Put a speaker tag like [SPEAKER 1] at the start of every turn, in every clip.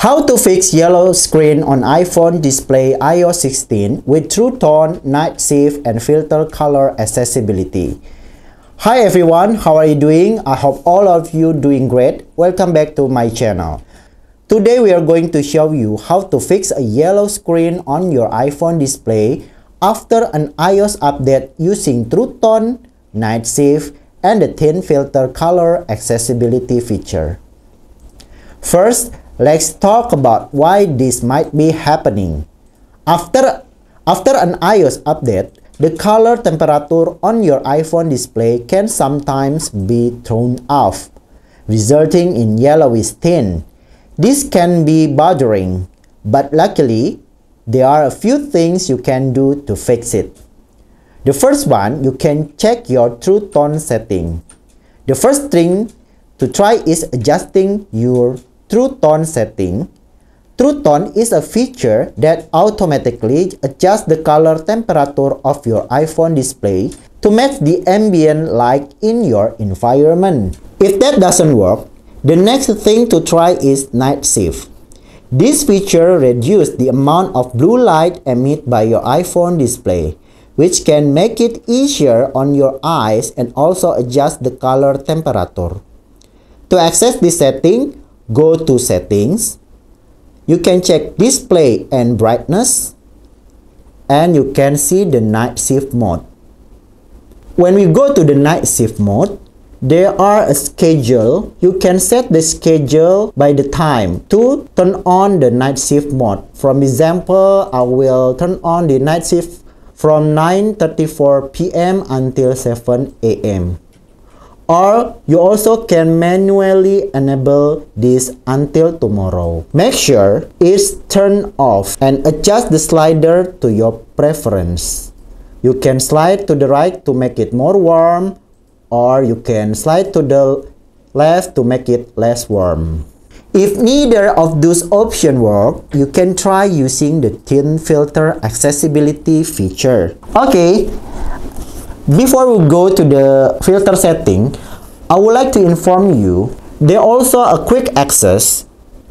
[SPEAKER 1] How to fix yellow screen on iPhone display iOS 16 with True Tone, Night Shift, and Filter Color Accessibility. Hi everyone, how are you doing? I hope all of you doing great. Welcome back to my channel. Today we are going to show you how to fix a yellow screen on your iPhone display after an iOS update using True Tone, Night Shift, and the Thin Filter Color Accessibility feature. First, let's talk about why this might be happening. After, after an iOS update, the color temperature on your iPhone display can sometimes be thrown off, resulting in yellowish tint. This can be bothering, but luckily, there are a few things you can do to fix it. The first one, you can check your True Tone setting. The first thing to try is adjusting your True Tone setting. True Tone is a feature that automatically adjusts the color temperature of your iPhone display to match the ambient light in your environment. If that doesn't work, the next thing to try is Night Shift. This feature reduces the amount of blue light emitted by your iPhone display, which can make it easier on your eyes and also adjust the color temperature. To access this setting, go to settings. You can check display and brightness. And you can see the night shift mode. When we go to the night shift mode there are a schedule. You can set the schedule by the time to turn on the night shift mode. From example i will turn on the night shift from 9:34 p.m. until 7 a.m or you also can manually enable this until tomorrow. Make sure it's turned off and adjust the slider to your preference. You can slide to the right to make it more warm or you can slide to the left to make it less warm. If neither of those options work, you can try using the thin filter accessibility feature. Okay, before we go to the filter setting, I would like to inform you there also a quick access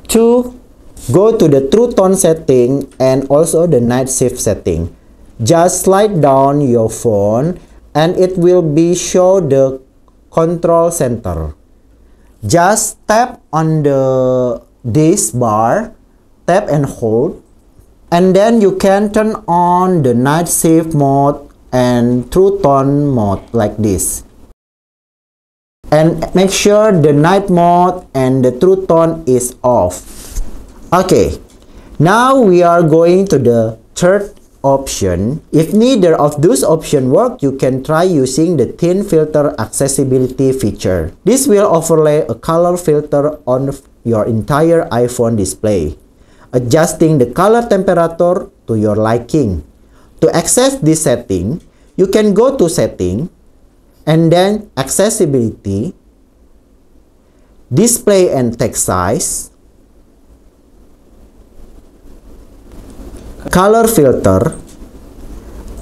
[SPEAKER 1] to go to the true tone setting and also the night shift setting. Just slide down your phone and it will be show the control center. Just tap on the this bar, tap and hold and then you can turn on the night shift mode and true tone mode like this. And make sure the night mode and the true tone is off. Okay now we are going to the third option. If neither of those options work you can try using the thin filter accessibility feature. This will overlay a color filter on your entire iphone display adjusting the color temperature to your liking to access this setting, you can go to setting and then accessibility, display and text size, color filter,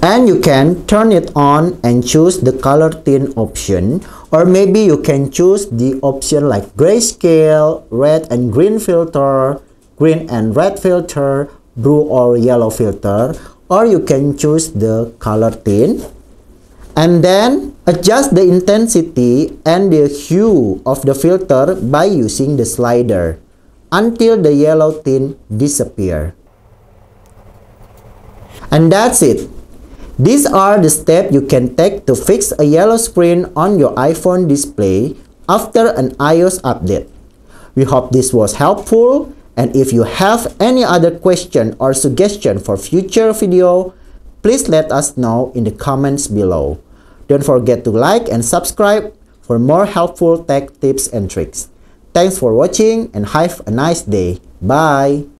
[SPEAKER 1] and you can turn it on and choose the color tint option. Or maybe you can choose the option like grayscale, red and green filter, green and red filter, blue or yellow filter or you can choose the color tint and then adjust the intensity and the hue of the filter by using the slider until the yellow tint disappear. And that's it. These are the steps you can take to fix a yellow screen on your iphone display after an ios update. We hope this was helpful and if you have any other question or suggestion for future video, please let us know in the comments below. Don't forget to like and subscribe for more helpful tech tips and tricks. Thanks for watching and have a nice day. Bye!